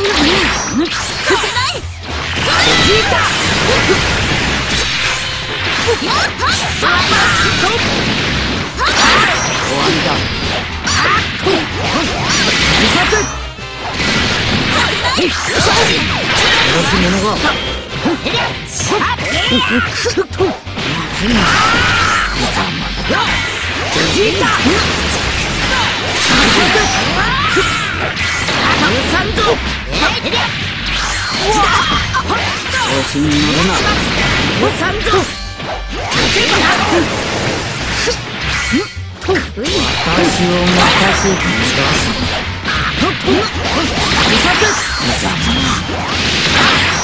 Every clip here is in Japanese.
調子に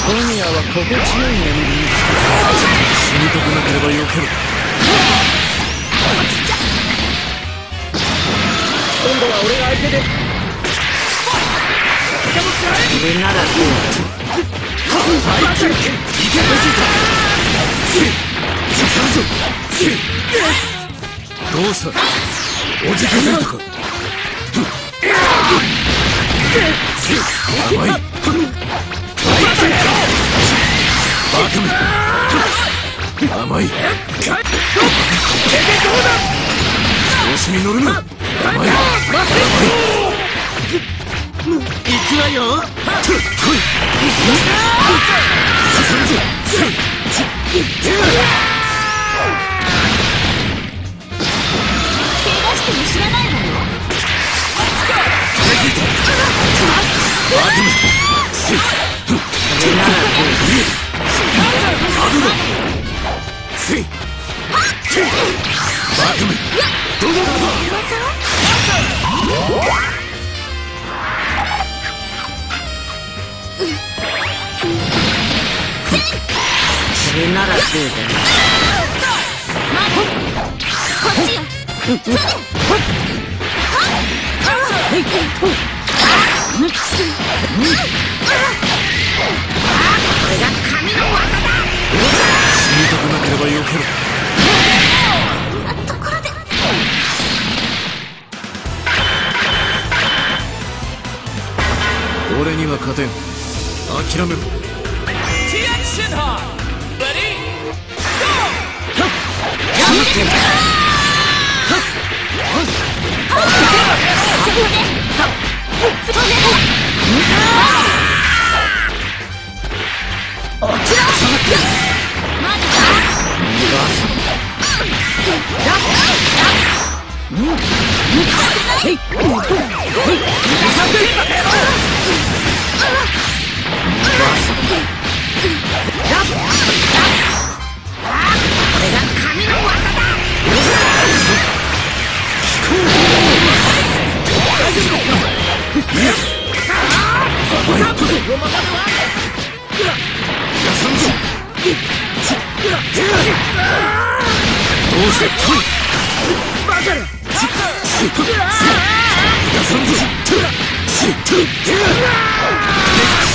今夜は心地よい眠りにつか死にたくなければよける今度は俺が相手です。それならどういけどうしたおじけづいたか甘いバカめ甘い調子に乗るな甘い甘い。行くわよ来い進むぞ行ってしても知らないのよそれならどうだこっちよ死にたくなければよける俺には勝てん諦めろ Shinhan! Ready? Go! 死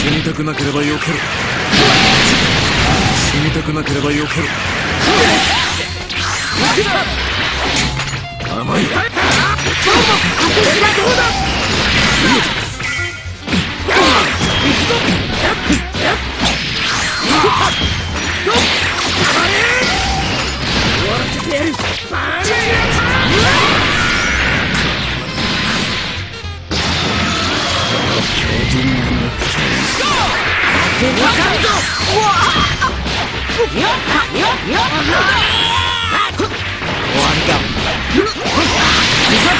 にたくなければよける死にたくなければよける甘い終わりかう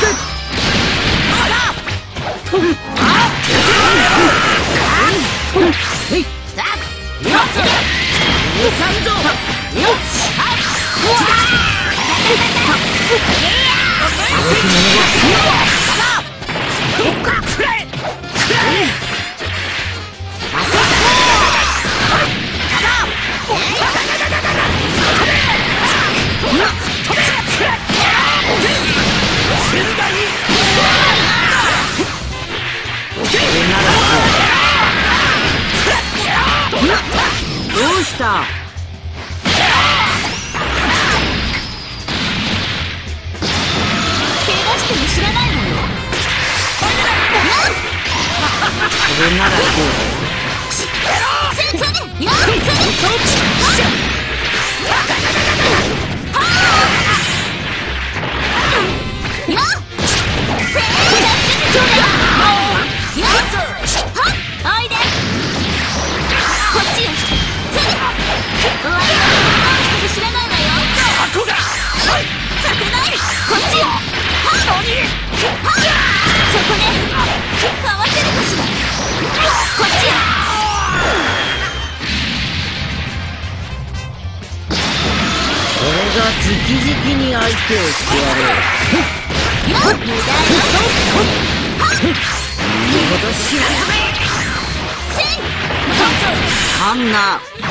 ハンナー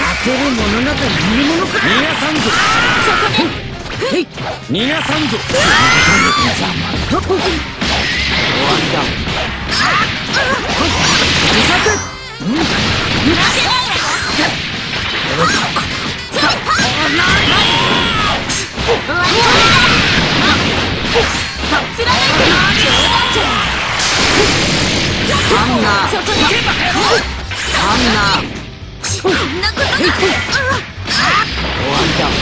勝てる者などいるものか逃がさんぞ逃がさんぞそんなことが終わりだ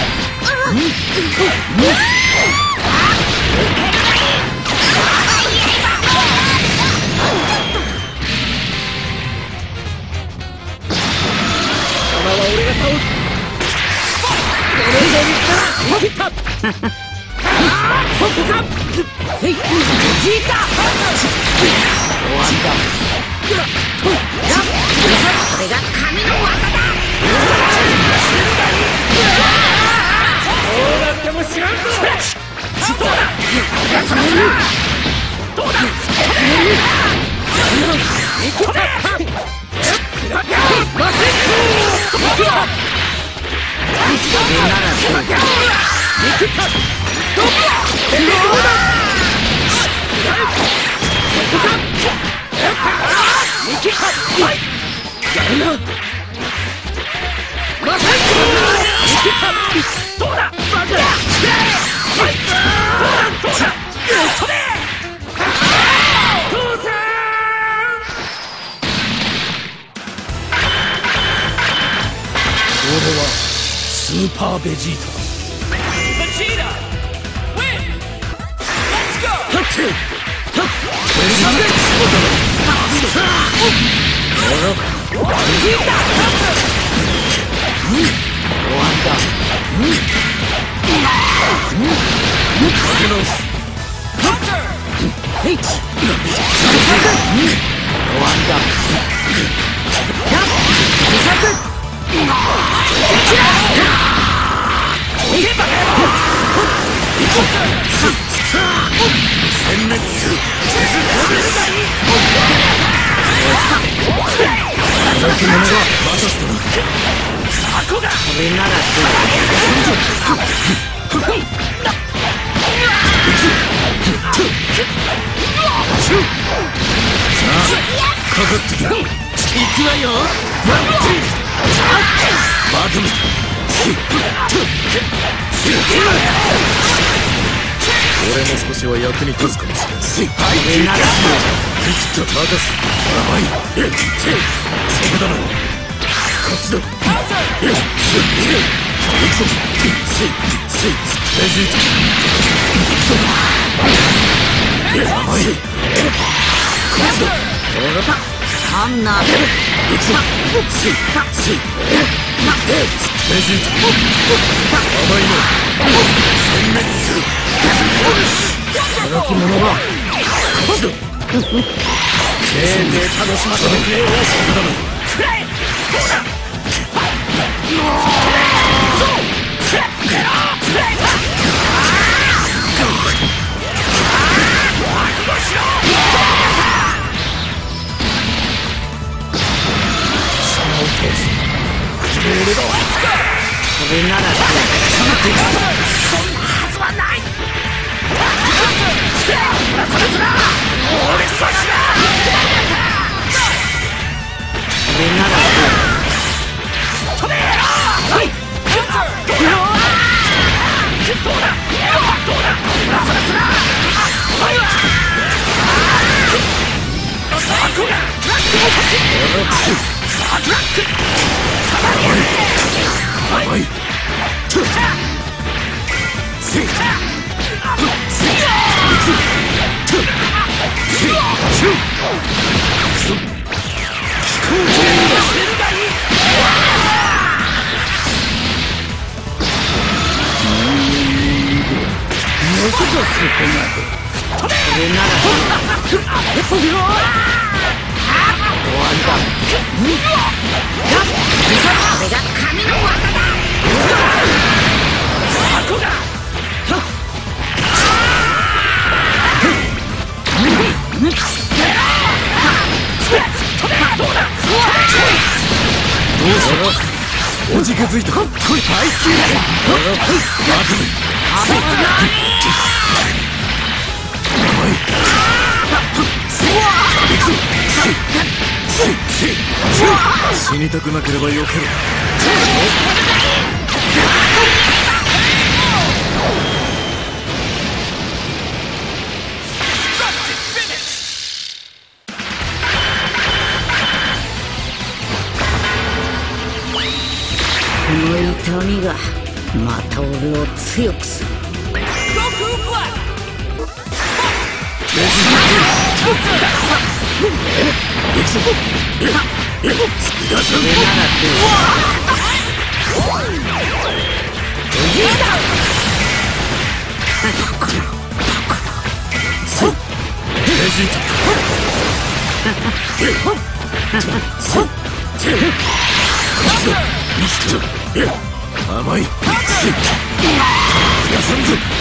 ーパーベジータ Vegeta! Win! Let's go! だってはっベジータベジータ終わったかけ直す Counter! ヘイチ終わった行くわよ。俺も少しは役に立つかもしれないはいなら生きた任す甘いえっそこだなこっちだえっ行くぞ。せいせいベジータえ甘いこっちだわかったハンナー行くぞしろせいせいベジータ甘いの殲滅する働き者はこっちだせいぜい楽しませてくれならどうしたおじけづいたこい配球バトル死にたくなければよけろこの痛みがまた俺を強くする。甘い。休んで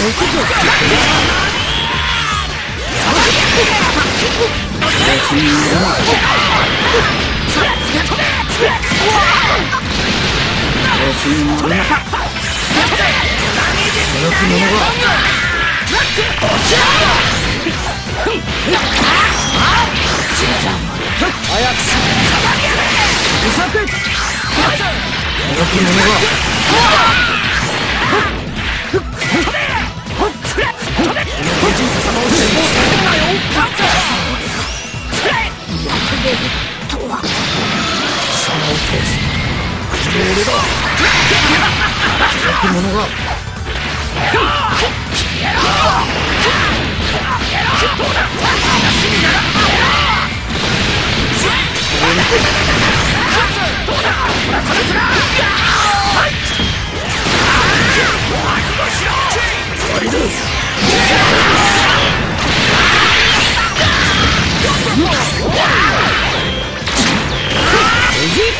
甘いの神が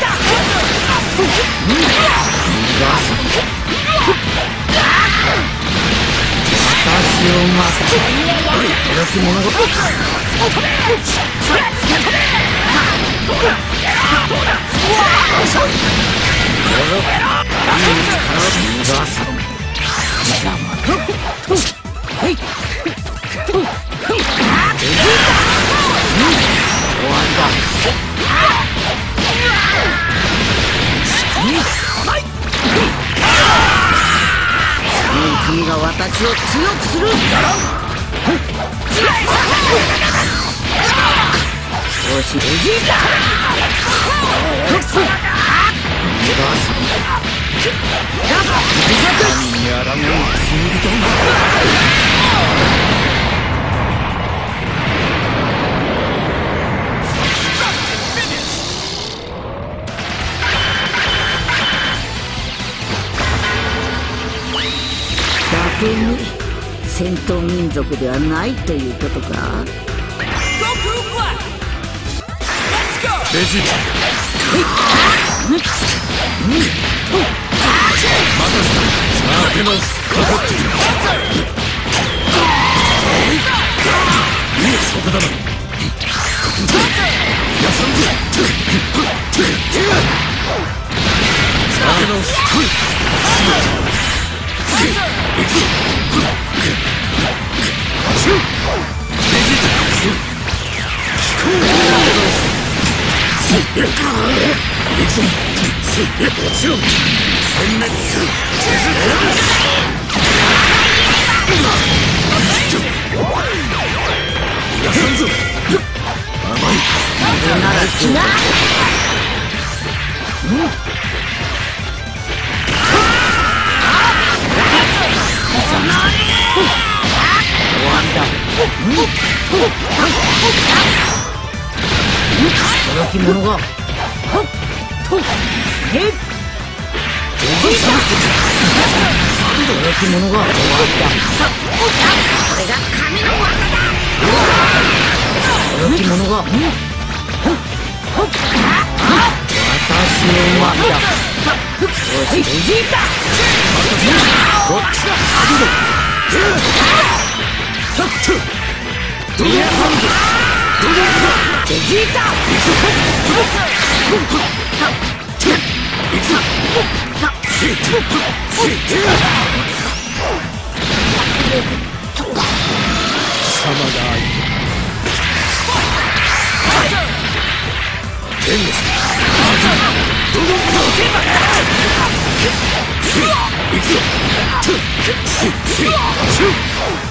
君が私を強くする。しおじいだや闘民族ではないということか。ベジータまたしたさあ手直すかかっているいいそこだなやさんぞさあ手直す来い Oh! 働き者が働き者が終わったこれが神の技だ働き者が私の馬だよしおじいだこっちだタッチドラゴンドラゴンベジー。タ様が相手エンドスドラゴン行くぞトゥシュシュシュ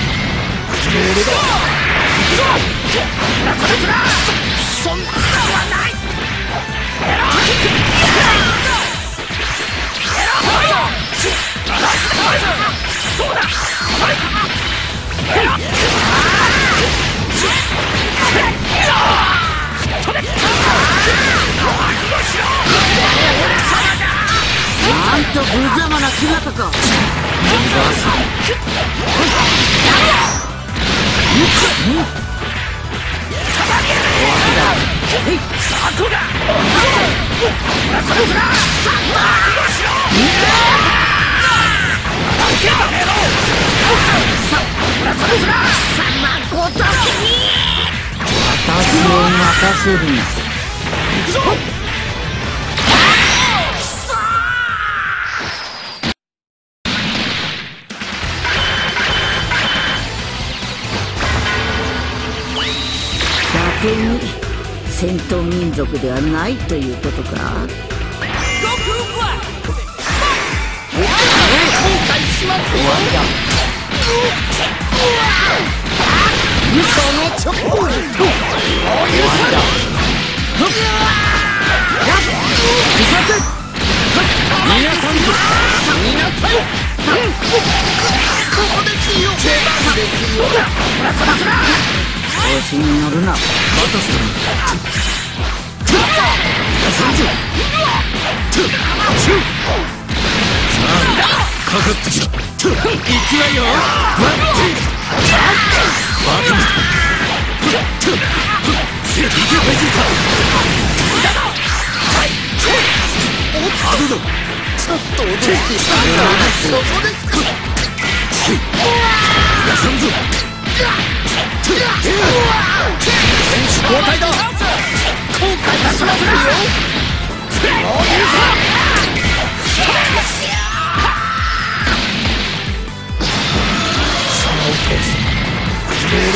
なんなはないエロキ私を任せる天に。戦闘民族ではないということか。皆さん皆さん調子に乗るな。バトストリかかってきた。行くわよワちょっと驚したんだー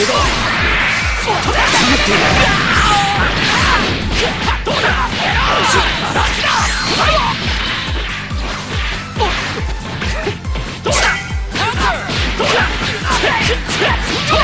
どうだ？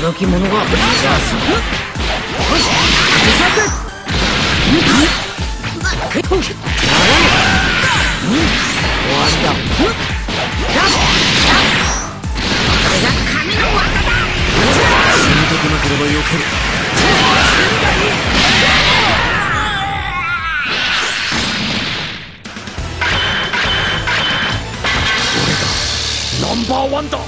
届き者がだくなければよける八万刀。